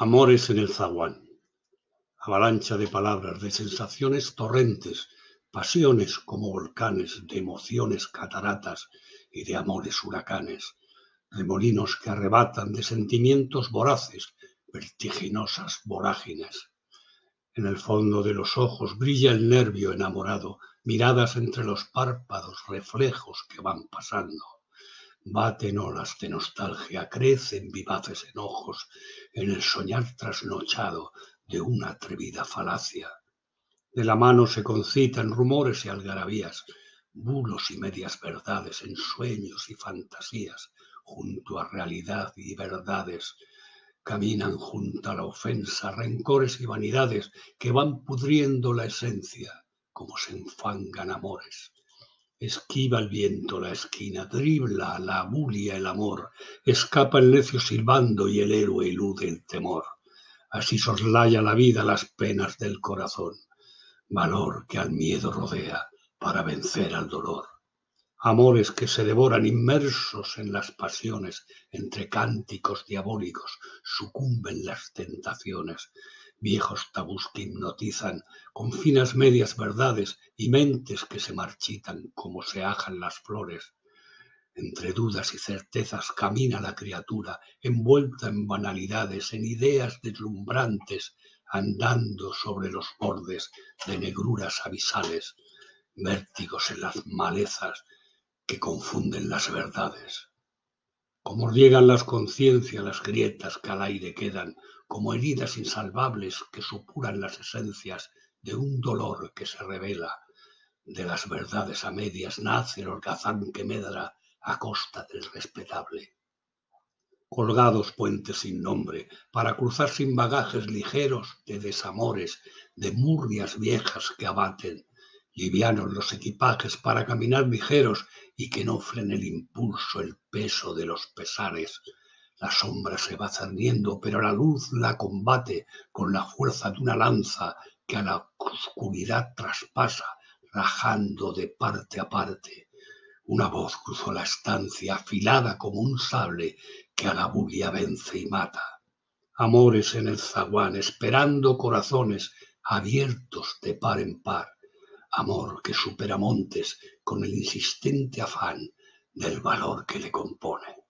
Amores en el zaguán. Avalancha de palabras, de sensaciones torrentes, pasiones como volcanes, de emociones cataratas y de amores huracanes, remolinos que arrebatan de sentimientos voraces, vertiginosas vorágines. En el fondo de los ojos brilla el nervio enamorado, miradas entre los párpados, reflejos que van pasando Baten olas de nostalgia, crecen vivaces enojos en el soñar trasnochado de una atrevida falacia. De la mano se concitan rumores y algarabías, bulos y medias verdades, en sueños y fantasías, junto a realidad y verdades. Caminan junto a la ofensa, rencores y vanidades que van pudriendo la esencia, como se enfangan amores Esquiva el viento la esquina, dribla la bulia el amor, escapa el necio silbando y el héroe elude el temor. Así soslaya la vida las penas del corazón, valor que al miedo rodea para vencer al dolor. Amores que se devoran inmersos en las pasiones, entre cánticos diabólicos sucumben las tentaciones, viejos tabús que hipnotizan con finas medias verdades y mentes que se marchitan como se ajan las flores. Entre dudas y certezas camina la criatura, envuelta en banalidades, en ideas deslumbrantes, andando sobre los bordes de negruras abisales, vértigos en las malezas que confunden las verdades. Como riegan las conciencias las grietas que al aire quedan, como heridas insalvables que supuran las esencias de un dolor que se revela. De las verdades a medias nace el holgazán que medra a costa del respetable. Colgados puentes sin nombre, para cruzar sin bagajes ligeros de desamores, de murrias viejas que abaten, livianos los equipajes para caminar ligeros y que no frene el impulso, el peso de los pesares, la sombra se va cerniendo, pero la luz la combate con la fuerza de una lanza que a la oscuridad traspasa, rajando de parte a parte. Una voz cruzó la estancia, afilada como un sable que a la bulia vence y mata. Amores en el zaguán, esperando corazones abiertos de par en par. Amor que supera montes con el insistente afán del valor que le compone.